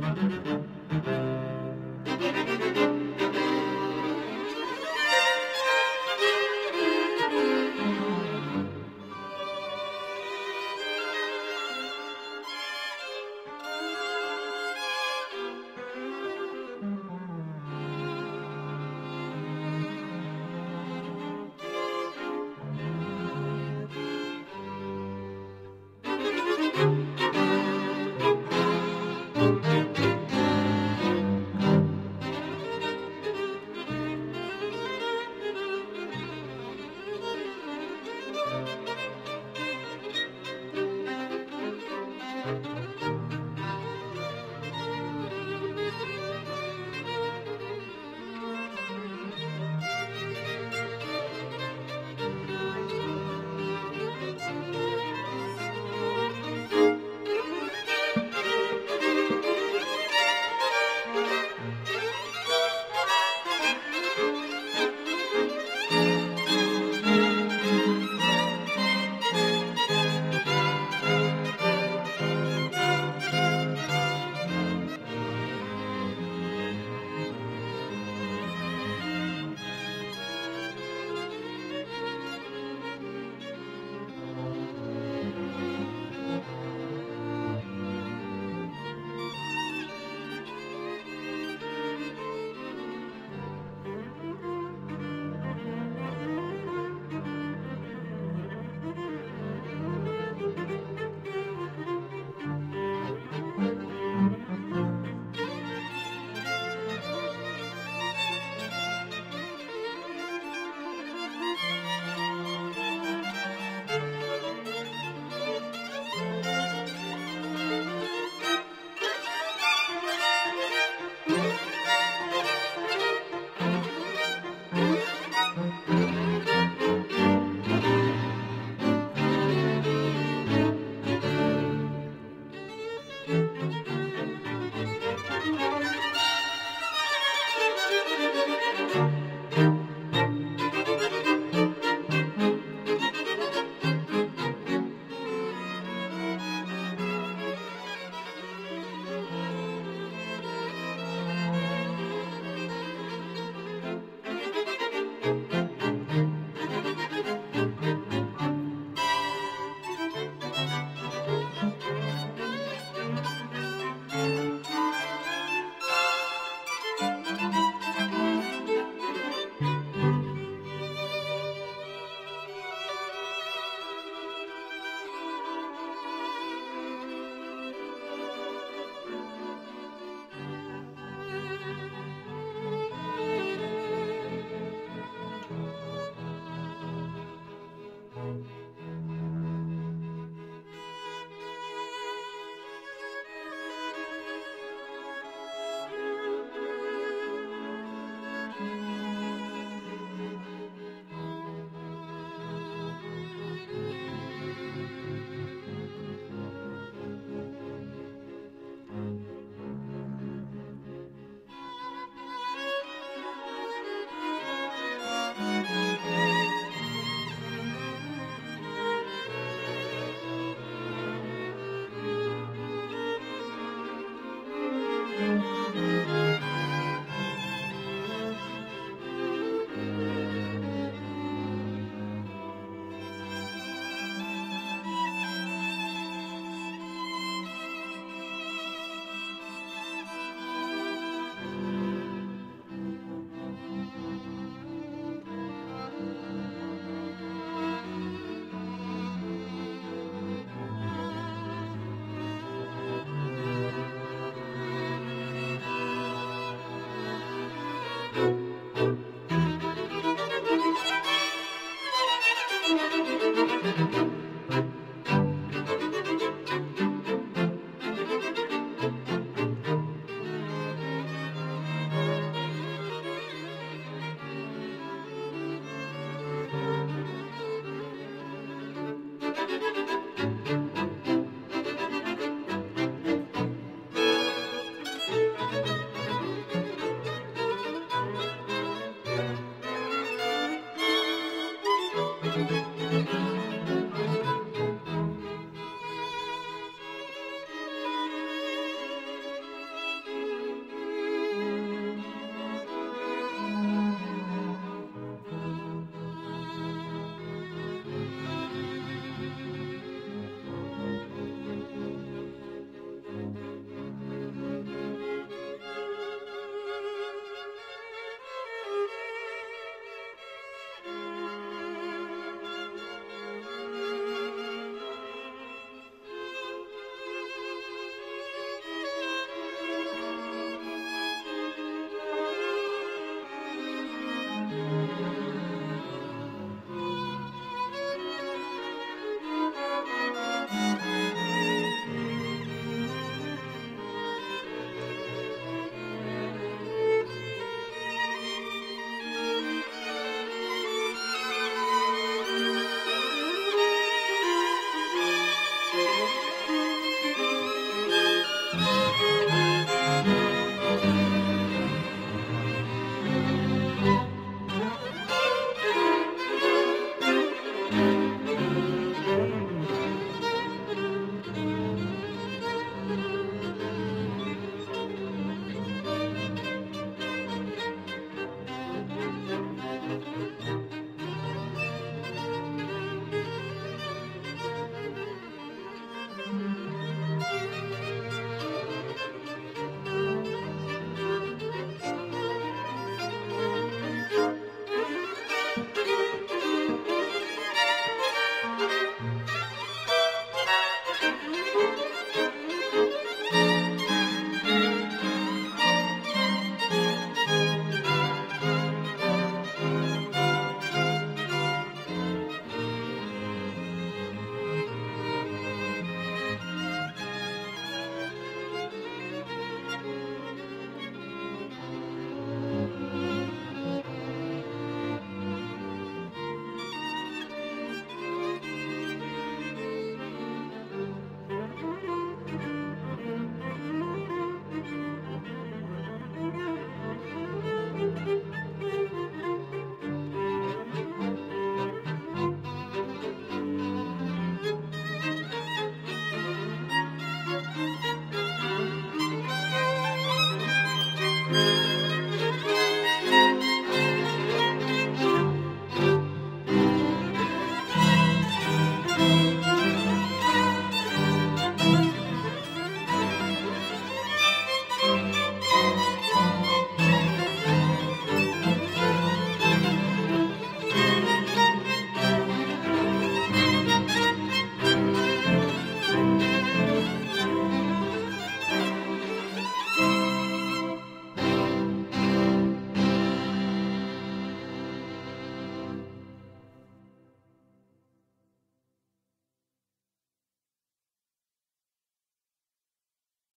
Thank you. Música